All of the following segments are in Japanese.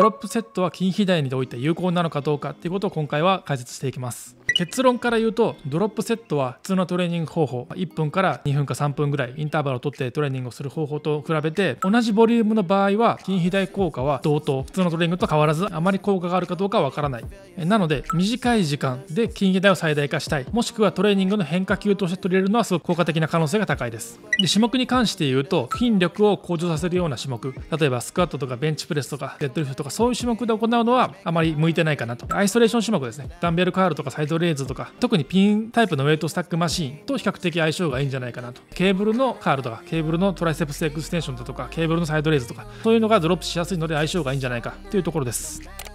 ドロップセットは筋肥大において有効なのかどうかっていうことを今回は解説していきます。結論から言うとドロップセットは普通のトレーニング方法。1分から2分か3分ぐらいインターバルを取ってトレーニングをする方法と比べて同じボリュームの場合は筋肥大効果は同等。普通のトレーニングと変わらずあまり効果があるかどうかはわからない。なので短い時間で筋肥大を最大化したい。もしくはトレーニングの変化球として取り入れるのはすごく効果的な可能性が高いです。で種目に関して言うと筋力を向上させるような種目。例えばスクワットとかベンチプレスとかデッドリフトとかそういう種目で行うのはあまり向いてないかなと。アイソレーション種目ですね。ダンベルカールとかサイドレーズとか特にピンタイプのウェイトスタックマシンと比較的相性がいいんじゃないかなと。ケーブルのカールとかケーブルのトライセプスエクステンションだとかケーブルのサイドレーズとかそういうのがドロップしやすいので相性がいいんじゃないかというところです。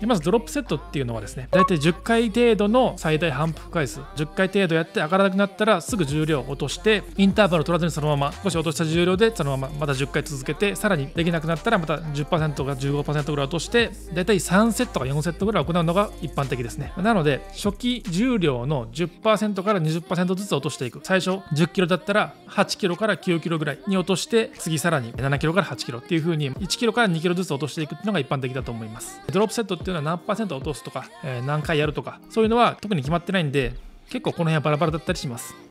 でまずドロップセットっていうのはですね大体10回程度の最大反復回数10回程度やって上がらなくなったらすぐ重量を落としてインターバルを取らずにそのまま少し落とした重量でそのまままた10回続けてさらにできなくなったらまた10%か15%ぐらい落として大体3セットか4セットぐらい行うのが一般的ですね。なので初期重量の10%から20%ずつ落としていく。最初10キロだったら8キロから9キロぐらいに落として次さらに7キロから8キロっていう風に1キロから2キロずつ落としていくっていうのが一般的だと思います。ドロップセットっていうのは何パーセント落とすとか、えー、何回やるとかそういうのは特に決まってないんで結構この辺はバラバラだったりします。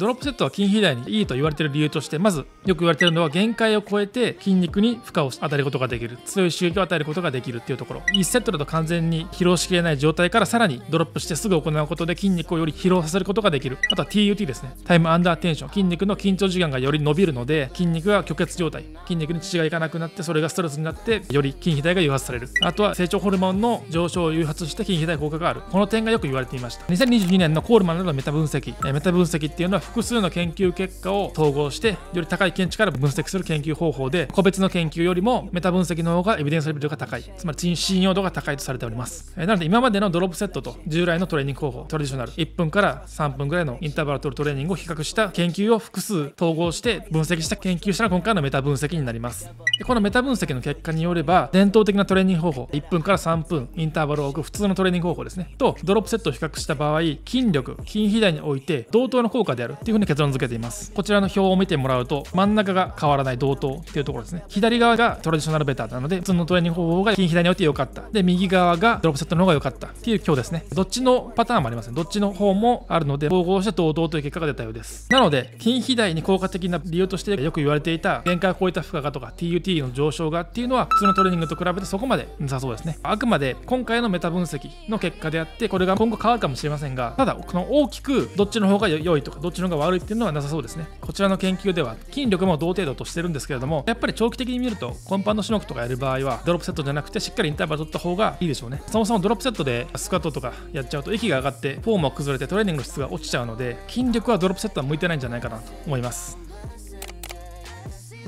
ドロップセットは筋肥大にいいと言われている理由としてまずよく言われているのは限界を超えて筋肉に負荷を与えることができる。強い刺激を与えることができるっていうところ。1セットだと完全に疲労しきれない状態からさらにドロップしてすぐ行うことで筋肉をより疲労させることができる。あとは TUT ですね。タイムアンダーテンション。筋肉の緊張時間がより伸びるので筋肉が虚血状態。筋肉に血がいかなくなってそれがストレスになってより筋肥大が誘発される。あとは成長ホルモンの上昇を誘発して筋肥大効果がある。この点がよく言われていました。2022年のコールマンなどのメタ分析。メタ分析っていうのは複数の研究結果を統合してより高い見地から分析する研究方法で個別の研究よりもメタ分析の方がエビデンスレベルが高いつまり信用度が高い。とされておりますなので今までのドロップセットと従来のトレーニング方法トラディショナル1分から3分ぐらいのインターバルを取るトレーニングを比較した研究を複数統合して分析した研究したら今回のメタ分析になります。でこのメタ分析の結果によれば伝統的なトレーニング方法1分から3分インターバルを置く普通のトレーニング方法ですね。とドロップセットを比較した場合筋力筋肥大において同等の効果である。っていうふうに結論付けています。こちらの表を見てもらうと真ん中が変わらない同等っていうところですね。左側がトラディショナルベターなので普通のトレーニング方法が筋肥大において良かった。で右側がドロップセットの方が良かった。っていう表ですね。どっちのパターンもありますね。どっちの方もあるので統合して同等という結果が出たようです。なので筋肥大に効果的な理由としてよく言われていた限界を超えた負荷がとか TUT の上昇がっていうのは普通のトレーニングと比べてそこまでなさそうですね。あくまで今回のメタ分析の結果であってこれが今後変わるかもしれませんがただこの大きくどっちの方が良いとかどっちの方が悪いっていうのはなさそうですね。こちらの研究では筋力も同程度としてるんですけれどもやっぱり長期的に見るとコンパウンド種目とかやる場合はドロップセットじゃなくてしっかりインターバル取った方がいいでしょうね。そもそもドロップセットでスクワットとかやっちゃうと息が上がってフォームが崩れてトレーニングの質が落ちちゃうので筋力はドロップセットは向いてないんじゃないかなと思います。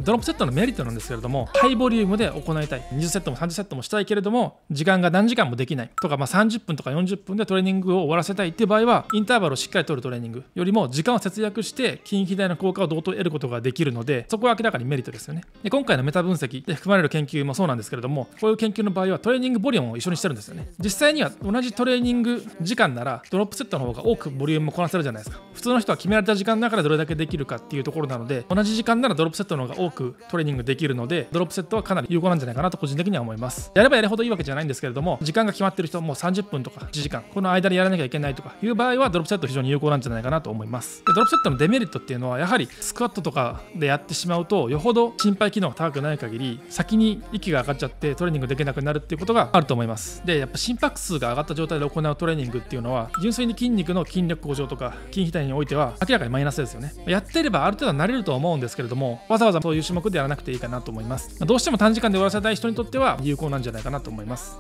ドロップセットのメリットなんですけれどもハイボリュームで行いたい。20セットも30セットもしたいけれども時間が何時間もできないとか、まあ、30分とか40分でトレーニングを終わらせたいっていう場合はインターバルをしっかり取るトレーニングよりも時間を節約して筋肥大の効果を同等得ることができるのでそこは明らかにメリットですよね。で今回のメタ分析で含まれる研究もそうなんですけれどもこういう研究の場合はトレーニングボリュームを一緒にしてるんですよね。実際には同じトレーニング時間ならドロップセットの方が多くボリュームをこなせるじゃないですか。普通の人は決められた時間の中でどれだけできるかっていうところなので同じ時間ならドロップセットの方が多くトレーニングできるのでドロップセットはかなり有効なんじゃないかなと個人的には思います。やればやるほどいいわけじゃないんですけれども時間が決まってる人もう30分とか1時間この間でやらなきゃいけないとかいう場合はドロップセット非常に有効なんじゃないかなと思います。でドロップセットのデメリットっていうのはやはりスクワットとかでやってしまうとよほど心肺機能が高くない限り先に息が上がっちゃってトレーニングできなくなるっていうことがあると思います。でやっぱ心拍数が上がった状態で行うトレーニングっていうのは純粋に筋肉の筋力向上とか筋肥大においては明らかにマイナスですよね。やってればある程度は慣れると思うんですけれどもわざわざそういう種目でやらなくていいかなと思います。どうしても短時間で終わらせたい人にとっては有効なんじゃないかなと思います。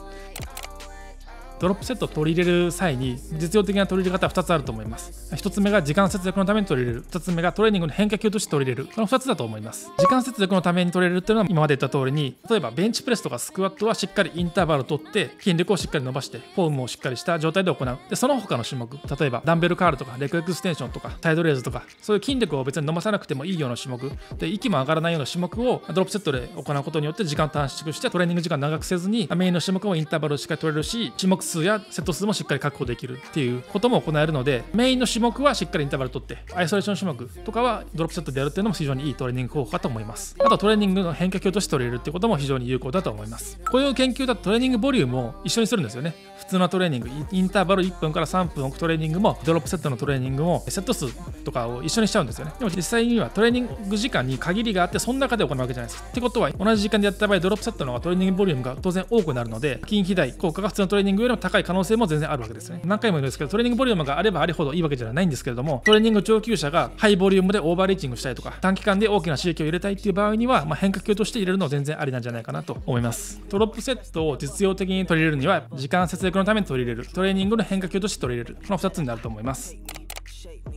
ドロップセットを取り入れる際に実用的な取り入れ方は2つあると思います。1つ目が時間節約のために取り入れる。2つ目がトレーニングの変化球として取り入れる。この2つだと思います。時間節約のために取り入れるっていうのは今まで言った通りに例えばベンチプレスとかスクワットはしっかりインターバルを取って筋力をしっかり伸ばしてフォームをしっかりした状態で行う。でその他の種目例えばダンベルカールとかレッグエクステンションとかサイドレイズとかそういう筋力を別に伸ばさなくてもいいような種目。で息も上がらないような種目をドロップセットで行うことによって時間短縮してトレーニング時間長くせずにメインの種目もインターバルをしっかり取れるし種目数やセット数もしっかり確保できるっていうことも行えるのでメインの種目はしっかりインターバル取ってアイソレーション種目とかはドロップセットでやるっていうのも非常にいいトレーニング方法かと思います。あとトレーニングの変化球として取れるってことも非常に有効だと思います。こういう研究だとトレーニングボリュームを一緒にするんですよね。普通のトレーニングインターバル1分から3分置くトレーニングもドロップセットのトレーニングもセット数とかを一緒にしちゃうんですよね。でも実際にはトレーニング時間に限りがあってその中で行うわけじゃないです。ってことは同じ時間でやった場合ドロップセットの方がトレーニングボリュームが当然多くなるので筋肥大効果が普通のトレーニングよりも高い可能性も全然あるわけですね。何回も言うんですけどトレーニングボリュームがあればあるほどいいわけじゃない。んですけれどもトレーニング上級者がハイボリュームでオーバーリーチングしたいとか短期間で大きな刺激を入れたいっていう場合には、まあ、変化球として入れるのは全然ありなんじゃないかなと思います。ドロップセットを実用的に取り入れるには時間節約のために取り入れる。トレーニングの変化球として取り入れる。この2つになると思います。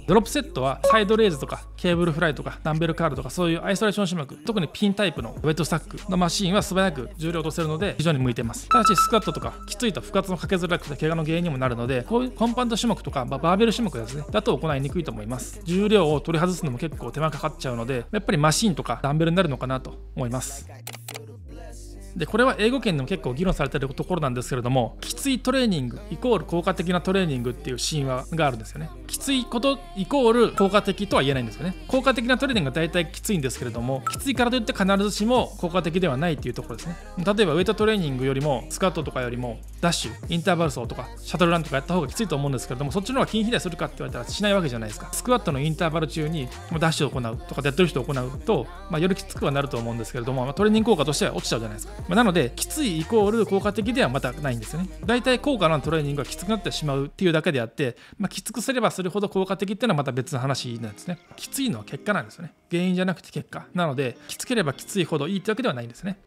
ドロップセットはサイドレーズとかケーブルフライとかダンベルカールとかそういうアイソレーション種目特にピンタイプのウェットスタックのマシンは素早く重量を落とせるので非常に向いてます。ただしスクワットとかきついと負荷のかけづらくて怪我の原因にもなるのでこういうコンパウンド種目とかまあバーベル種目ですねだと行いにくいと思います。重量を取り外すのも結構手間かかっちゃうのでやっぱりマシンとかダンベルになるのかなと思います。でこれは英語圏でも結構議論されているところなんですけれどもきついトレーニングイコール効果的なトレーニングっていう神話があるんですよね。ついことイコール効果的とは言えないんですよね。効果的なトレーニングが大体きついんですけれどもきついからといって必ずしも効果的ではないっていうところですね。例えばウェイトトレーニングよりもスカートとかよりもダッシュインターバル走とかシャトルランとかやった方がきついと思うんですけれどもそっちの方が筋肥大するかって言われたらしないわけじゃないですか。スクワットのインターバル中にダッシュを行うとかやってる人を行うと、まあ、よりきつくはなると思うんですけれども、ま、トレーニング効果としては落ちちゃうじゃないですか、まあ、なのできついイコール効果的ではまたないんですよね。大体効果のトレーニングがきつくなってしまうっていうだけであって、まあ、きつくすればするほど効果的っていうのはまた別の話なんですね。きついのは結果なんですよね。原因じゃなくて結果なのできつければきついほどいいってわけではないんですね。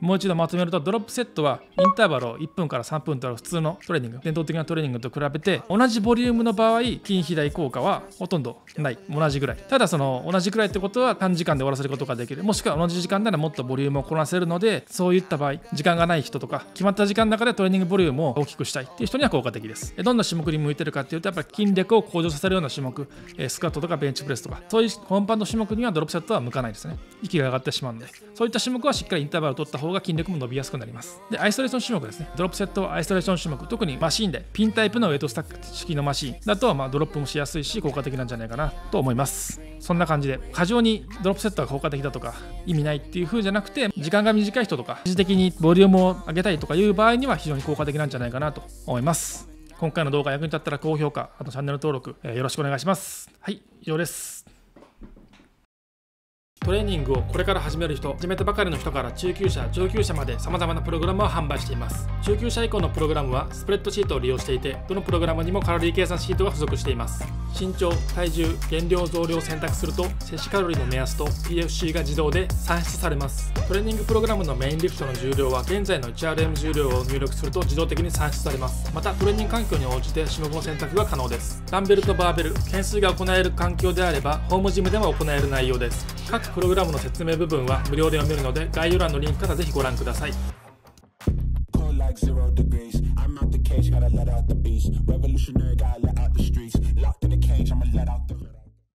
もう一度まとめるとドロップセットはインターバルを1分から3分とある普通のトレーニング伝統的なトレーニングと比べて同じボリュームの場合筋肥大効果はほとんどない。同じぐらい。ただその同じくらいってことは短時間で終わらせることができる。もしくは同じ時間ならもっとボリュームをこなせるのでそういった場合時間がない人とか決まった時間の中でトレーニングボリュームを大きくしたいっていう人には効果的です。どんな種目に向いてるかっていうとやっぱり筋力を向上させるような種目スクワットとかベンチプレスとかそういうコンパウンド種目にはドロップセットは向かないですね。息が上がってしまうので。そういった種目はしっかりインターバルを取った方が筋力も伸びやすくなります。でアイソレーション種目ですね。ドロップセットアイソレーション種目。特にマシンでピンタイプのウェイトスタック式のマシンだとまあドロップもしやすいし効果的なんじゃないかなと思います。そんな感じで過剰にドロップセットが効果的だとか意味ないっていう風じゃなくて時間が短い人とか一時的にボリュームを上げたいとかいう場合には非常に効果的なんじゃないかなと思います。今回の動画役に立ったら高評価あとチャンネル登録、えー、よろしくお願いします。はい以上です。トレーニングをこれから始める人、始めたばかりの人から中級者、上級者まで様々なプログラムを販売しています。中級者以降のプログラムはスプレッドシートを利用していて、どのプログラムにもカロリー計算シートが付属しています。身長、体重、減量増量を選択すると、摂取カロリーの目安と PFC が自動で算出されます。トレーニングプログラムのメインリフトの重量は現在の 1RM 重量を入力すると自動的に算出されます。また、トレーニング環境に応じて種目の選択が可能です。ダンベルとバーベル、懸垂が行える環境であれば、ホームジムでも行える内容です。各プログラムの説明部分は無料で読めるので概要欄のリンクからぜひご覧ください like zero degrees. I'm out the cage, gotta let out the beast. Revolutionary, gotta let out the streets. Locked in a cage, I'ma let out.